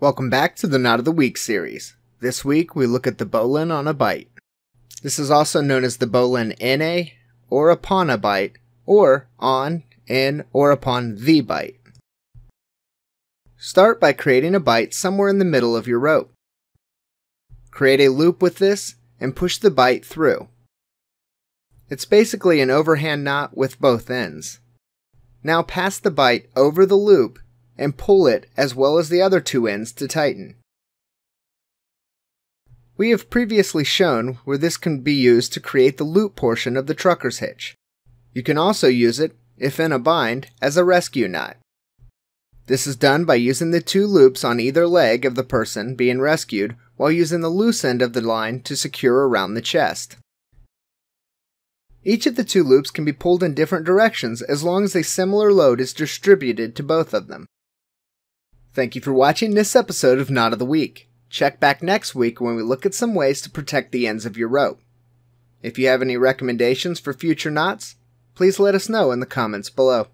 Welcome back to the Knot of the Week series. This week we look at the bowline on a bight. This is also known as the bowline in a or upon a bight, or on, in, or upon the bight. Start by creating a bight somewhere in the middle of your rope. Create a loop with this and push the bight through. It's basically an overhand knot with both ends. Now pass the bight over the loop and pull it as well as the other two ends to tighten. We have previously shown where this can be used to create the loop portion of the trucker's hitch. You can also use it, if in a bind, as a rescue knot. This is done by using the two loops on either leg of the person being rescued while using the loose end of the line to secure around the chest. Each of the two loops can be pulled in different directions as long as a similar load is distributed to both of them. Thank you for watching this episode of Knot of the Week. Check back next week when we look at some ways to protect the ends of your rope. If you have any recommendations for future knots, please let us know in the comments below.